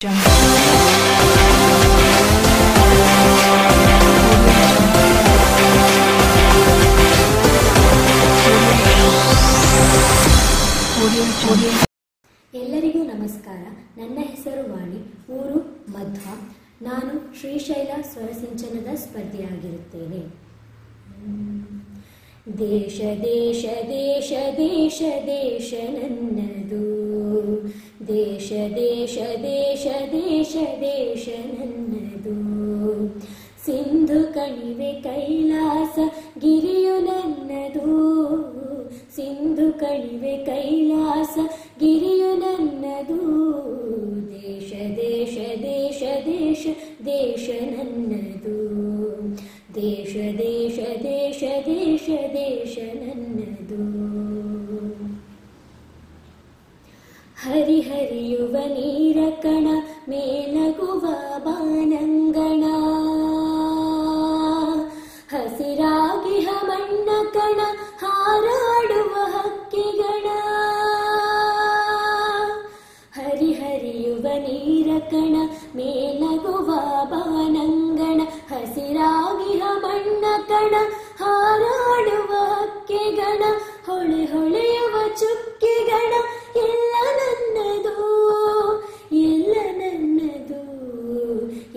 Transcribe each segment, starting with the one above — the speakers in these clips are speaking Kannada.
ಎಲ್ಲರಿಗೂ ನಮಸ್ಕಾರ. ನನ್ನ ಹೆಸರು ವಾಣಿ. ಊರು ಮಧ್ವ. ನಾನು ಶ್ರೀಶೈಲ ಸ್ವರಸಿಂಚನದ ಸ್ಪರ್ಧೆಯಾಗಿರುತ್ತೇನೆ. ದೇಶ ದೇಶ ದೇಶ ದೇಶ ದೇಶ ನನ್ನದು. ದೇಶ ದೇಶ ದೇಶ ದೇಶ ದೇಶ ನನ್ನದು ಸಿಂಧು ಕಣಿವೆ ಕೈಲಾಸ ಗಿರಿಯು ನನ್ನದು ಸಿಂಧು ಕಣಿವೆ ಕೈಲಾಸ ಗಿರಿಯು ನನ್ನದು ದೇಶ ದೇಶ ದೇಶ ದೇಶ ದೇಶ ನನ್ನದು ದೇಶ ದೇಶ ದೇಶ ದೇಶ ದೇಶ ನನ್ನದು ಹರಿಹರಿಯುವ ನೀರ ಕಣ ಮೇಲಗುವ ಬಾನಂಗಣ. ಹಸಿರಾಗಿ ಮಣ್ಣ ಕಣ, ಹಾರಾಡುವ ಹಕ್ಕಿಗಣ. ಹರಿಹರಿಯುವ ನೀರ ಕಣ ಮೇಲಗುವ ಬಾನಂಗಣ. ಹಸಿರಾಗಿ ಮಣ್ಣ ಕಣ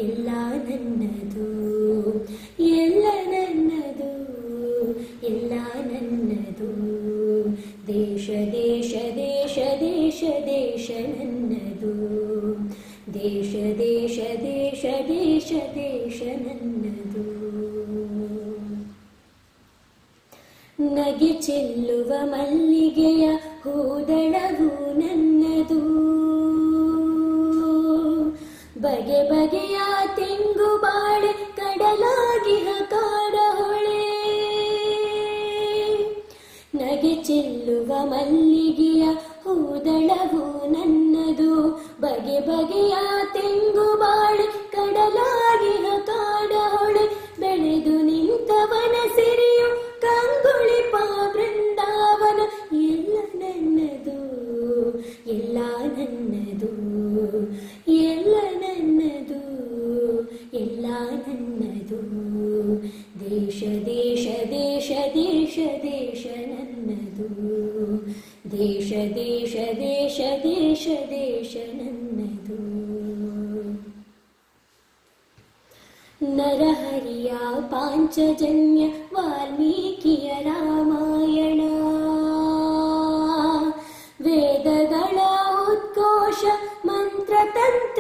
ಎಲ್ಲ ನನ್ನದು ಎಲ್ಲ ನನ್ನದು ಎಲ್ಲ ನನ್ನದು ದೇಶ ದೇಶ ದೇಶ ದೇಶ ದೇಶ ನನ್ನದು ದೇಶ ದೇಶ ದೇಶ ದೇಶ ದೇಶ ನನ್ನದು ನಗೆ ಚೆಲ್ಲುವ ಮಲ್ಲಿಗೆಯ ಹೂದಳವು ಬಗೆ ಬಗೆಯ ತೆಂಗು ಬಾಳೆ ಕಡಲಾಗಿ ಹಕಾರ ಹೊಳೆ. ನಗೆ ಚೆಲ್ಲುವ ಮಲ್ಲಿಗೆಯ ಹೂದಳವು ನನ್ನದು. ಬಗೆ ಬಗೆಯ ತೆಂಗು ಬಾಳೆ ಕಡಲಾಗಿ ಹಕಾರ ಹೊಳೆ. ಬೆಳೆದು ನಿಂತವನ ಸಿರಿಯು ಪಾ ಬೃಂದಾವನ ಎಲ್ಲ ನನ್ನದು ಎಲ್ಲ ನನ್ನದು. देश नन्नदू। देश देश देश देश देश नन्नदू। नरहरिया पाञ्चजन्य वाल्मीकिय रामायण। वेदगण उद्घोष मन्त्रतन्त्र